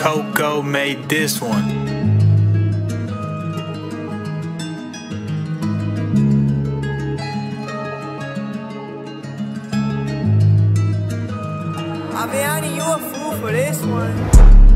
Coco made this one. Aviani, you a fool for this one.